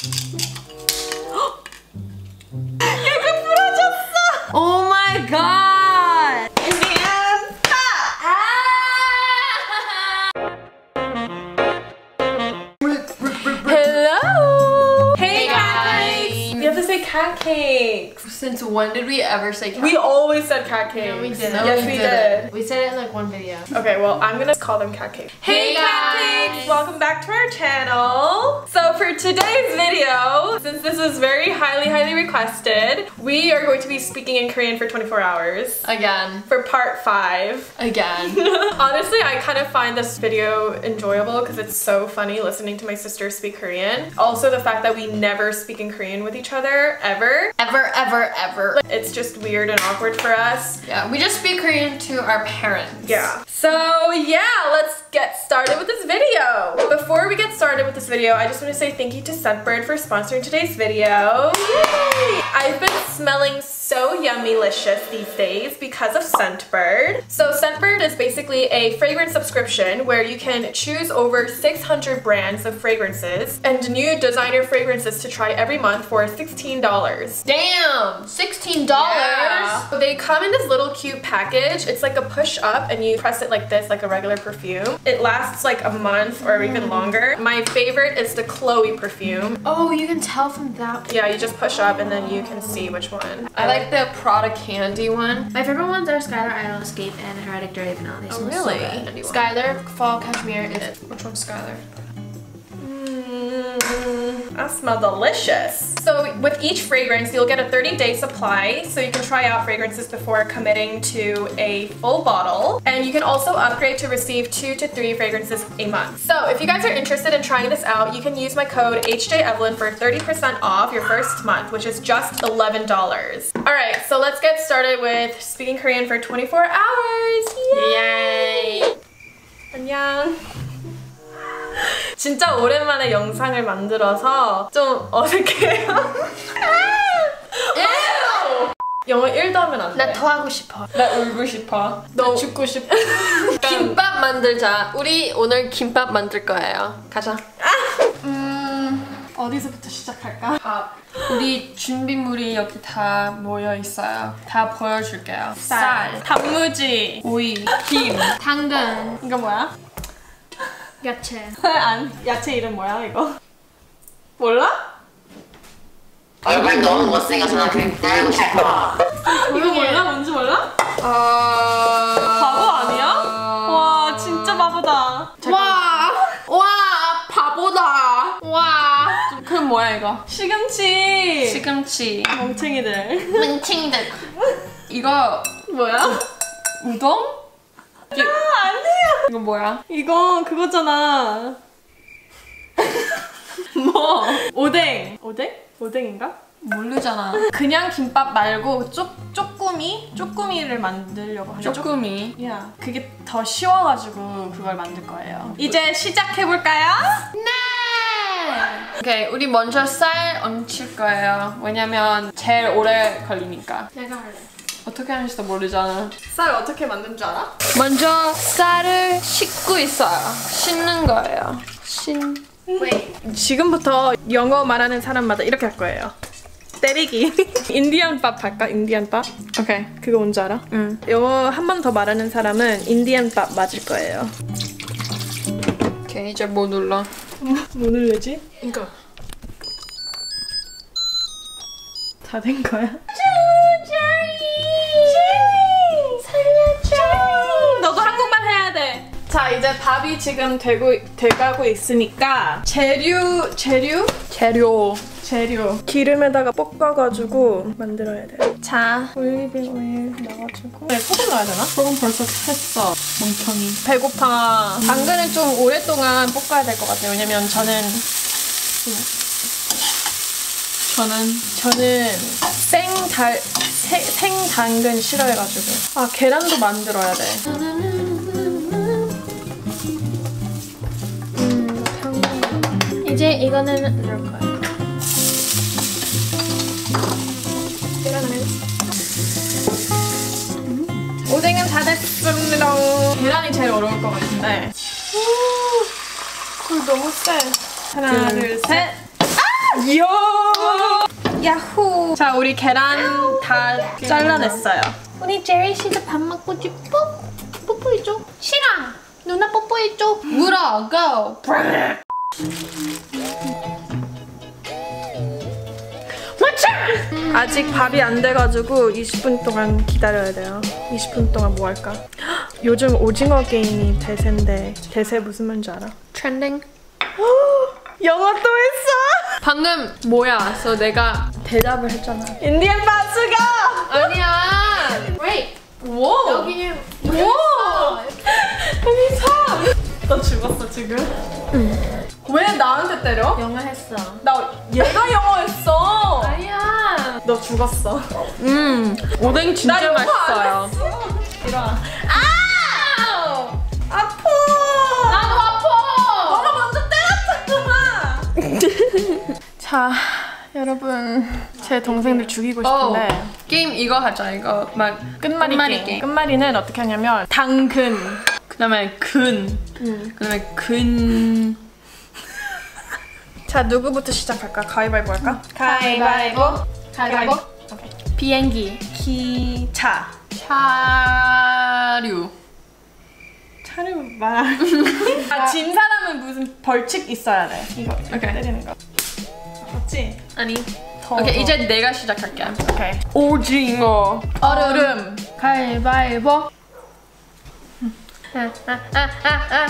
얘가 부러졌어! Oh my god! 인디안 파! Hello! Hey, Hey, cat guys. cakes! You have to say cat cakes. Since when did we ever say cat? We always said cat cakes. No, we didn't. Yes, we, did. We said it in like one video. Okay, well, I'm gonna call them cat cakes. Hey, cat guys. cakes! Welcome back to our channel. So for today's video, since this is very highly, highly requested, we are going to be speaking in Korean for 24 hours. Again. For part five. Again. Honestly, I kind of find this video enjoyable because it's so funny listening to my sister speak Korean. Also, the fact that we never speak in Korean with each other, ever. ever, ever, ever. Like, It's just weird and awkward for us. Yeah, we just speak Korean to our parents. Yeah. So yeah, let's get started with this video. Before we get started with this video, I just want to say thank you to Scentbird for sponsoring today's video. Yay! I've been smelling so yummy-licious these days because of Scentbird. So Scentbird is basically a fragrance subscription where you can choose over 600 brands of fragrances and new designer fragrances to try every month for $16. Damn! $16? Yeah. So They come in this little cute package. It's like a push up and you press it like this, like a regular perfume. It lasts like a month or even mm. longer. My favorite is the Chloe perfume. Oh, you can tell from that. Yeah, you just push up and then you can see which one. I like the Prada candy one. My favorite ones are Skylar Idol Escape and Heretic Dirty Vanilla. They Oh, really? So. Skylar Fall Cashmere is which one's Skylar? Mm, that smell delicious. So with each fragrance, you'll get a 30 day supply so you can try out fragrances before committing to a full bottle. And you can also upgrade to receive two to three fragrances a month. So if you guys are interested in trying this out, you can use my code HJEvelyn for 30% off your first month, which is just $11. All right, so let's get started with speaking Korean for 24 hours. Yay! Yay! 안녕. 진짜 오랜만에 영상을 만들어서 좀 어색해요. 영어 1도 하면 안 돼. 나 더 하고 싶어. 나 울고 싶어. 너 죽고 싶어. 김밥 만들자. 우리 오늘 김밥 만들 거예요. 가자. 음, 어디서부터 시작할까? 밥. 우리 준비물이 여기 다 모여 있어요. 다 보여줄게요. 쌀, 단무지, 오이, 김. 당근, 이거 뭐야? 야채. 안, 야채 이름 뭐야 이거? 몰라? 얼굴 너무 못생겨서 나 그냥 때리고 싶어. 이거 몰라? 뭔지 몰라? 어... 바보 아니야? 와 진짜 바보다. 와! 와! 바보다! 와! 그럼 뭐야 이거? 시금치. 시금치. 멍청이들. 뭉칭들. 이거 뭐야? 우동? 아. 이거 뭐야? 이거 그거잖아. 뭐? 오뎅. 오뎅? 오뎅인가? 모르잖아. 그냥 김밥 말고 쪼, 쪼꾸미? 쪼꾸미를 만들려고 하죠. 쪼꾸미. 야, 그게 더 쉬워가지고 그걸 만들 거예요. 이제 시작해볼까요? 네! 오케이, 우리 먼저 쌀 얹힐 거예요. 왜냐면 제일 오래 걸리니까. 내가 할래. 어떻게 하는지도 모르잖아. 쌀 어떻게 만든 줄 알아? 먼저 쌀을 씻고 있어요. 씻는 거예요. 신. 지금부터 영어 말하는 사람마다 이렇게 할 거예요. 때리기. 인디안 밥 할까? 인디안 밥? 오케이. 그거 뭔지 알아? 응. 영어 한 번 더 말하는 사람은 인디안 밥 맞을 거예요. 오케이, 이제 뭐 눌러? 뭐 누르지? 이거. 다 된 거야? 자, 이제 밥이 지금 되고 돼가고 있으니까 재료 재료 재료. 재료 기름에다가 볶아가지고 만들어야 돼. 자, 올리브 오일 넣어가지고 네, 소금 넣어야 되나? 소금 벌써 했어. 멍청이. 배고파. 당근은 좀 오랫동안 볶아야 될 것 같아요. 왜냐면 저는 저는 저는 생달 생당근 싫어해가지고 아 계란도 만들어야 돼. 이제 이거는 넣을 거야. 계란을. 오뎅은 다 됐습니다. 계란이 제일 어려울 것 같은데. 오, 불 너무 세. 하나, 둘, 둘, 셋. 아! 이야! 야호! 자, 우리 계란 다 잘라냈어요. 우리 제리 씨도 밥 먹고 싶어? 뽀뽀해줘. 싫어. 누나 뽀뽀해줘. 물어 go. 아직 밥이 안 돼가지고 20분 동안 기다려야 돼요. 20분 동안 뭐 할까? 요즘 오징어 게임이 대세인데 대세 무슨 말인지 알아? trending. 영어 또 했어! 방금 뭐야? 그래서 내가 대답을 했잖아. 인디언 바스가! 아니야. Wait. 오. 여기 오! 너 죽었어 지금? 응. 왜 나한테 때려? 영어 했어. 나 얘가 영어 했어. 아니야. 너 죽었어. 음. 오뎅 진짜 맛있어요. 일어나. 아! 아파. 나도 아파. 너가 먼저 때렸잖아. 자, 여러분 제 동생들 죽이고 어. 싶은데 게임 이거 하자. 이거 막 끝말이, 끝말잇기. 게임. 끝말이는 어떻게 하냐면 당근. 그다음에 근. 그다음에 근. 자 누구부터 시작할까? 가위바위보 할까? 가위바위보. 가위바위보. 비행기. 기차. 차류. 차를 말. 아진 사람은 무슨 벌칙 있어야 돼. 이거 이렇게 오케이. 때리는 거. 맞지? 아니. 더, 오케이 더. 이제 내가 시작할게. 오케이. 오징어. 얼음. 가위바위보. 아아아아아아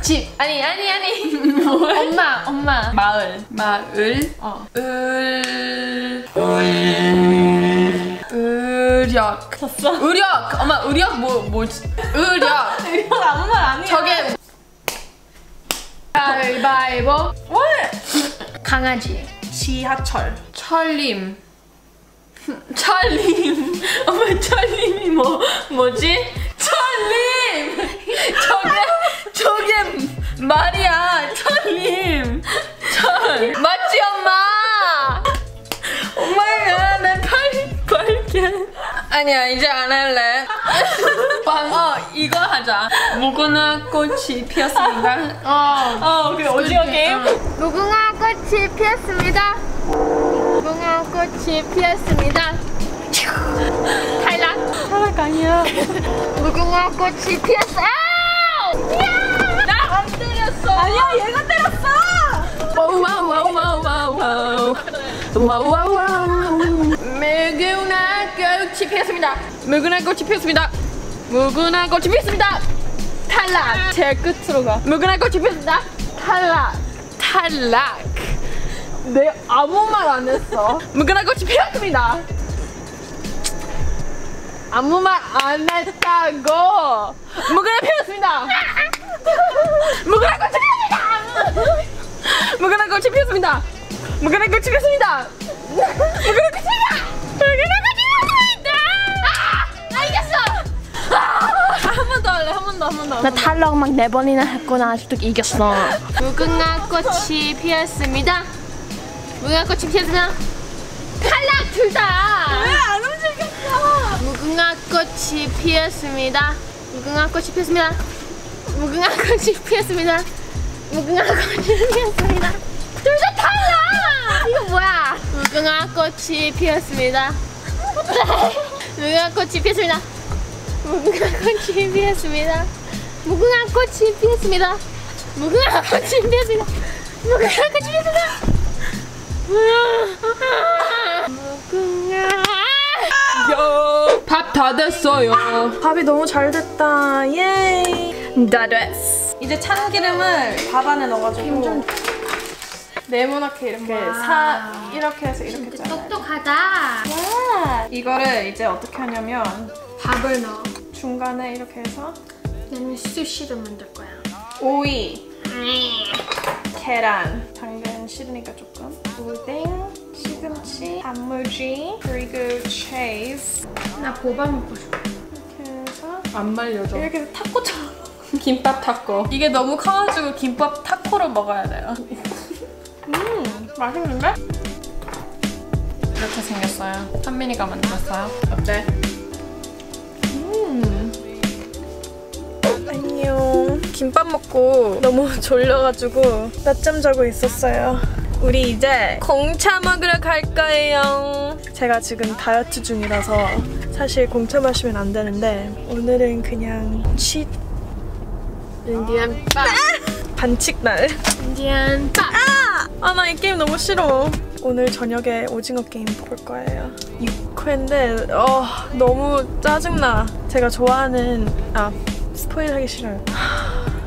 집 아니 아니 아니 엄마 엄마 마을. 마을. 어. 을. 의력. 졌어. 의력. 엄마 의력 뭐 뭐지? 의력. 이건 아무 말 아니야. 저게 가위바위보 왜? 강아지 지하철. 철림. 철림. 엄마 철림이 뭐 뭐지? 철림. 저게 저게 말이야. 철림. 철. 맞지 엄마? 엄마가 내팔 빨개. 아니야 이제 안 할래. 어 이거 하자. 무궁화 꽃이 피었습니다. 어 어, 그 오징어 게임. 무궁화 꽃이 피었습니다 무궁화 꽃이 피었습니다 탈락. 탈락 아니야. 무궁화 꽃이 피었어. 아! 나 안 때렸어. 아니야 얘가 때렸어. 와우와우와우와우. 와우와우와우. 무궁화 꽃이 피었습니다. 무궁화 꽃이 피었습니다. 무궁화 꽃이 피었습니다. 탈락. 제 끝으로 가. 무궁화 꽃이 피었습니다. 탈락. 탈락. 내 아무 말 안 했어. 무궁화 꽃이 피었습니다. 아무 말 안 했다고. 무궁화 피었습니다. 무궁화 꽃이 피었습니다. 무궁화 꽃이 피었습니다. 무궁화 꽃이 피었습니다. 무궁화 꽃이 피었습니다. 무궁화 꽃이 피었습니다. 아 이겼어. 한 번 더 할래. 한 번 더, 한 번 더. 나 탈락 막 네 번이나 했구나. 아직도 이겼어. 무궁화 꽃이 피었습니다. 무궁화 꽃이 피었습니다 탈락 둘다. 안 움직였어? 무궁화 꽃이 피었습니다 무궁화 꽃이 피었습니다 무궁화 꽃이 피었습니다 무궁화 꽃이 피었습니다 둘다 탈락 이거 뭐야 무궁화 꽃이 피었습니다 무궁화 꽃이 피었습니다 무궁화 꽃이 피었습니다 무궁화 꽃이 피었습니다 무궁화 꽃이 피었습니다 무궁화 꽃이 피었습니다 무궁화 밥 다 됐어요. 밥이 너무 잘 됐다. 예이. 다 됐어. 이제 참기름을 밥 안에 넣어가지고 네모나게 이렇게 사 이렇게 해서 이렇게 잘라. 똑똑하다. 이거를 이제 어떻게 하냐면 밥을 넣어. 중간에 이렇게 해서 나는 수시를 만들 거야. 오이, 계란, 당근 싫으니까 조금, 오뎅, 시금치, 단무지, 그리고 cheese 나 보밥 먹고 싶어 이렇게 해서 안 말려줘 이렇게 해서 타코처럼 김밥 타코 이게 너무 커가지고 김밥 타코로 먹어야 돼요. 음, 맛있는데? 이렇게 생겼어요 한민이가 만들었어요 어때? 음. 안녕. 김밥 먹고 너무 졸려가지고 낮잠 자고 있었어요. 우리 이제 공차 먹으러 갈 거예요. 제가 지금 다이어트 중이라서 사실 공차 마시면 안 되는데 오늘은 그냥 치 인디안 빠. 반칙 날. 인디안 밥. 아 나 이 게임 너무 싫어. 오늘 저녁에 오징어 게임 볼 거예요. 6회인데 어 너무 짜증나. 제가 좋아하는 아 spoil 하기 싫어요.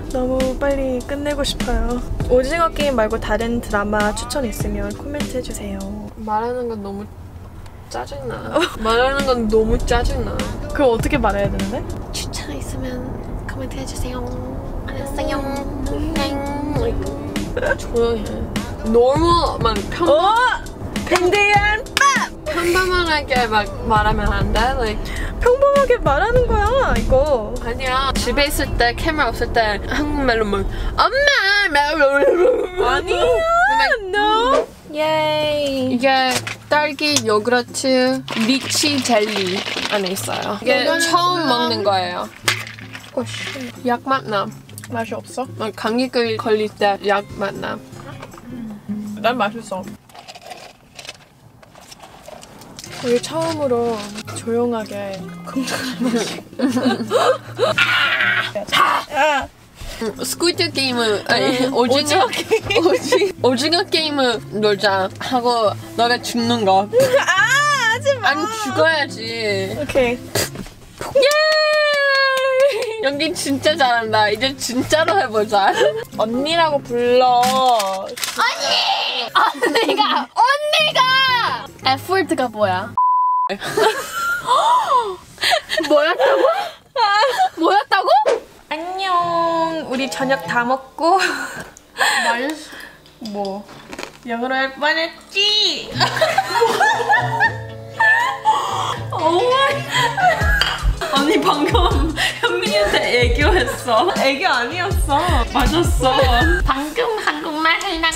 하, 너무 빨리 끝내고 싶어요. 오징어 게임 말고 다른 드라마 추천 있으면 코멘트 해주세요. 말하는 건 너무 짜증나. 말하는 건 너무 짜증나. 그걸 어떻게 말해야 되는데? 추천 있으면 코멘트 해주세요. 알았어요. 조용히 해. 너무 막 평, 어! 밴디안 평범하게 막 말하면 안 돼? Like, 평범하게 말하는 거야 이거. 아니야. 집에 있을 때, 카메라 없을 때 한국말로 막 엄마! 아니야. no. 예이. 이게 딸기 요구르트 리치 젤리 안에 있어요. 이게 처음 먹는 거예요. 오씨 약맛 나. 맛이 없어? 막 감기 걸릴 때 약맛 나. 난 맛있어. 우리 처음으로 조용하게 아, Squid Game을 아니 오징어 오징, 오징어 게임을 놀자 하고 너가 죽는 거. 아 하지 마. 안 죽어야지. 오케이. 예! 연기 진짜 잘한다. 이제 진짜로 해보자. 언니라고 불러. 언니가 언니가 F월드가 뭐야? 뭐였다고? 뭐였다고? 안녕. 우리 저녁 다 먹고 말 뭐 영어로 할 뻔했지. 언니 방금 현민이한테 애교했어. 애교 아니었어. 맞았어. 방금 한국말 하려고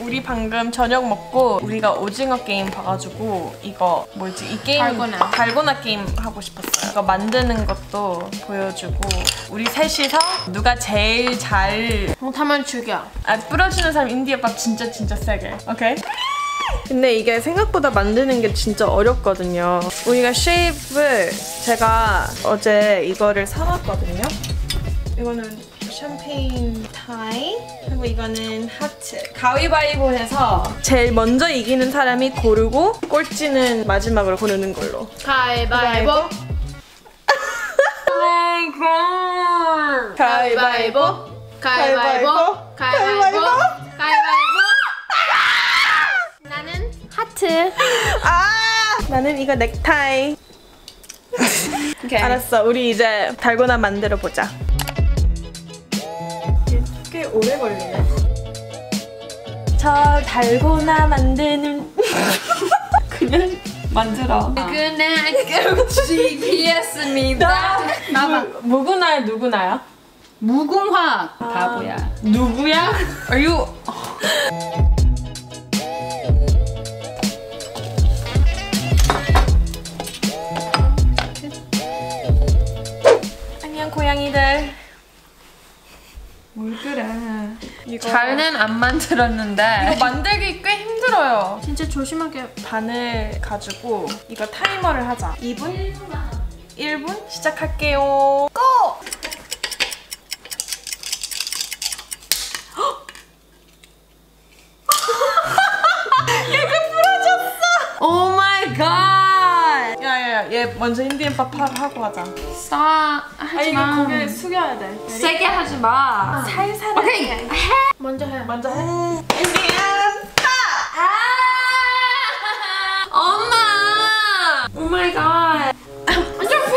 우리 방금 저녁 먹고 우리가 오징어 게임 봐가지고 이거 뭐지 이 게임 달고나. 달고나 게임 하고 싶었어요. 이거 만드는 것도 보여주고 우리 셋이서 누가 제일 잘 못하면 죽여 아, 뿌려주는 사람 인디언밥 진짜 진짜 세게. 오케이? 근데 이게 생각보다 만드는 게 진짜 어렵거든요. 우리가 쉐입을 제가 어제 이거를 사왔거든요. 이거는 샴페인 타이 그리고 이거는 하트 가위바위보 해서 제일 먼저 이기는 사람이 고르고 꼴찌는 마지막으로 고르는 걸로. 가위바위보. 가위바위보. 가위바위보. 가위바위보. 가위바위보. 나는 하트. 아! 나는 이거 넥타이. 알았어. 우리 이제 달고나 만들어 보자. 꽤 오래 걸리네 저 달고나 만드는 그냥 만들어. 그날 GPS입니다. 나봐. 누구나야 누구나야? 무궁화 바보야. 누구야? Are you 이거 잘는 안 만들었는데 이거 만들기 꽤 힘들어요 진짜 조심하게 바늘 가지고 이거 타이머를 하자 2분? 1분? 시작할게요 고! 갓. 야야야 얘 먼저 하- 하고 하자 싸아 하지 이거 마. 고개 숙여야 돼 세게 하지 마. 살살 오케이. 먼저 해 먼저 해 힌디언 엄마. Oh my god. 좀 펴.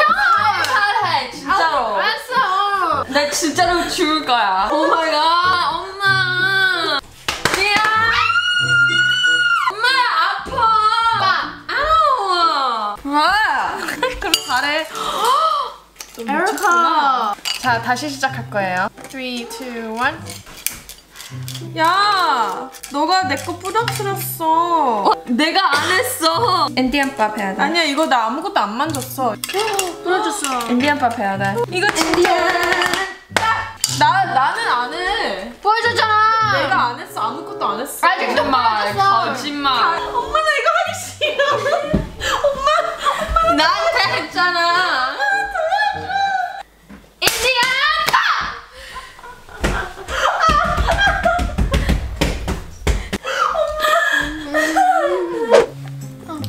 잘해 진짜로. 알았어 나 진짜로 죽을 거야. Oh my god. 잘해. 에리카 자 다시 시작할 거예요 3, 2, 1 야, 너가 내 거 부담스럽어. 내가 안 했어. 엔디언밥 해야 돼. 아니야, 이거 나 아무것도 안 만졌어. 보여줬어 엔디언밥 해야 돼. 이거 진짜. 나 나는 안 해. 보여줬잖아 내가 안 했어. 아무것도 안 했어. 아직도 거짓말 빠졌어. 거짓말 엄마 나 이거 하기 싫어. 나한테 했잖아.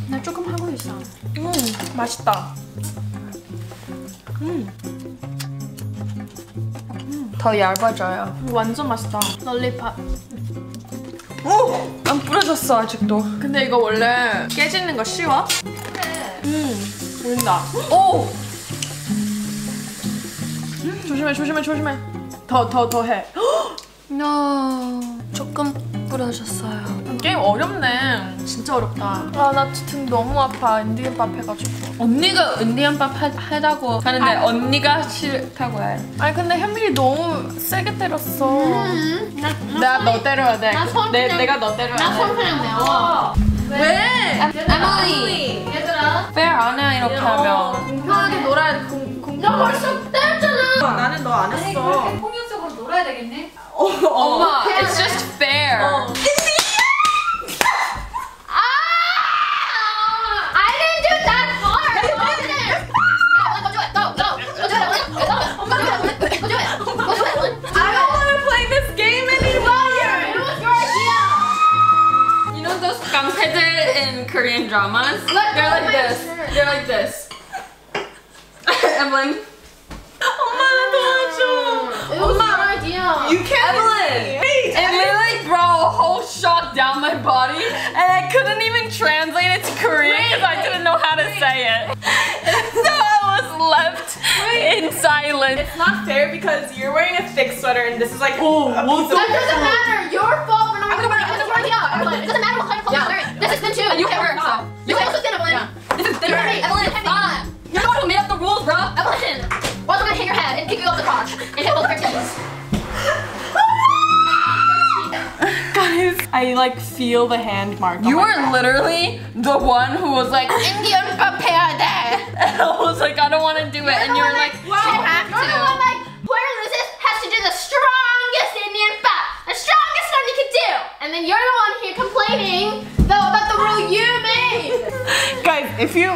나 조금 하고 있어. 음, 맛있다. 더 얇아져요 완전 맛있다. 롤리팝. 안 부러졌어 아직도 근데 이거 원래 깨지는 거 쉬워? 음, 보인다. 오! 조심해, 조심해, 조심해. 더, 더, 더 해. No 조금 부러졌어요 게임 어렵네. 진짜 어렵다. 아 나 등 너무 아파 인디언밥 해가지고 언니가 인디언밥 하, 하다고 하는데 언니가 싫다고 해 아니 근데 현민이 너무 세게 때렸어. 나, 내가 너 때려야 돼. 나손 내, 그냥- 내가 너 때려야 나 돼. 손 그냥 매워. 왜? 에밀리 얘들아. fair 안해 이렇게 하면 공평하게 놀아야 돼. 공, 공. 너 벌써 때렸잖아. 나는 너 안 했어. 폭력적으로 놀아야 되겠네. 엄마 it's just fair dramas. Look, they're like this. They're like this. Evelyn. Oh my god, Oh my idea. You can't Evelyn. Wait, it literally brought a whole shock down my body and I couldn't even translate it to Korean because I didn't know how to wait. say it. so I was left wait. in silence. It's not fair because you're wearing a thick sweater and this is like oh, what the doesn't matter. Your fault for not this is thin too. You Okay, can wear it, so. so. You can also thin, Evelyn. This is You're heavy. Evelyn, stop. You're the one who made up the rules, bro. Evelyn. Or else I'm gonna hit your head and kick you off the crotch and hit both of your tits. Guys, I like feel the hand mark. You were literally the one who was like, Indian papaya And I was like, I don't want to do it. And you were like, you have You're the one to. If you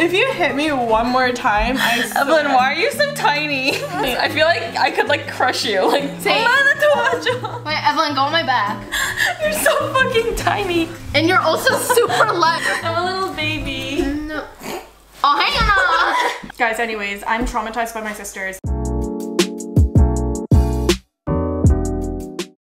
if you hit me one more time, I Evelyn, why are you so tiny? I feel like I could like crush you. Like Same. Wait, Evelyn, go on my back. You're so fucking tiny. And you're also super light. I'm a little baby. No. Oh hang on. Guys, anyways, I'm traumatized by my sisters.